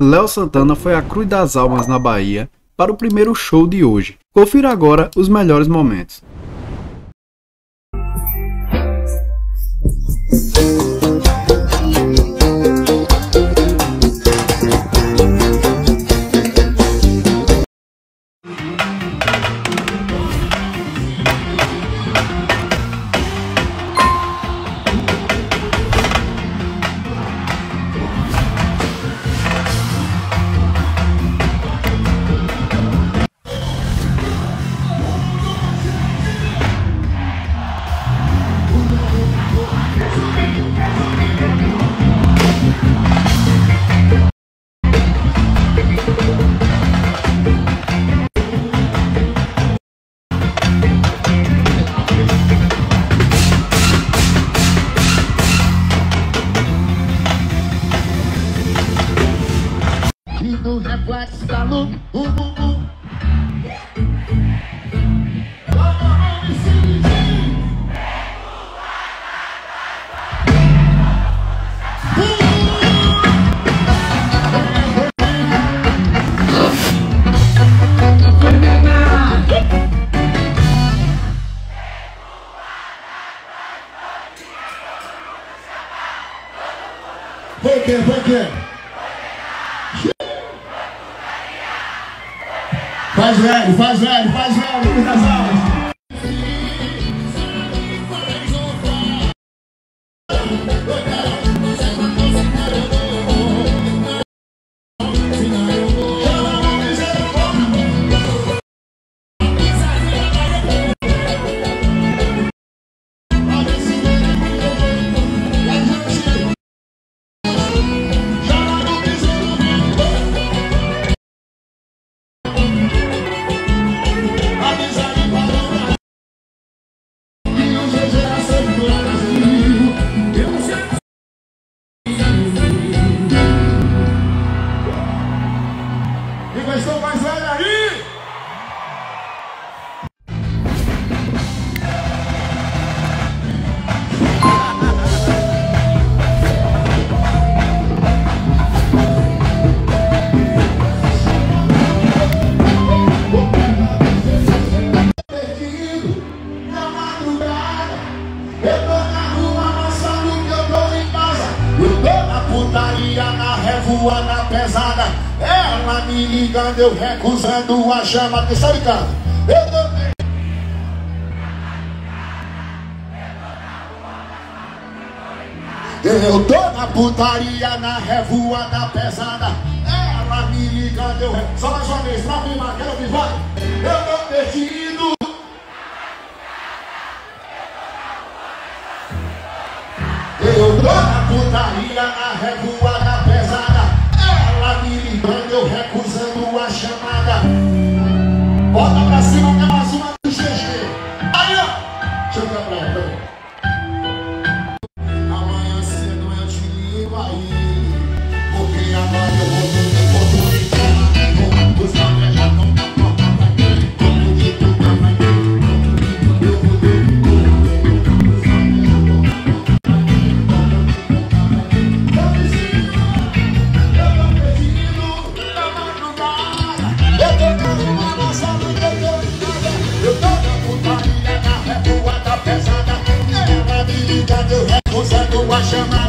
Léo Santana foi à Cruz das Almas na Bahia para o primeiro show de hoje. Confira agora os melhores momentos. Quem? Faz velho, faz velho, faz velho, das Almas. Eu tô na rua amassando que eu tô em casa. Eu tô na putaria, na revoada pesada. Ela me ligando, eu recusando a chama. Quem sabe, cara? Eu tô Eu tô na putaria, na revoada pesada. Ela me ligando, eu. Só mais uma vez, pra prima, quero que vai. Eu tô perdido. Na putaria, na revoada pesada. Putaria,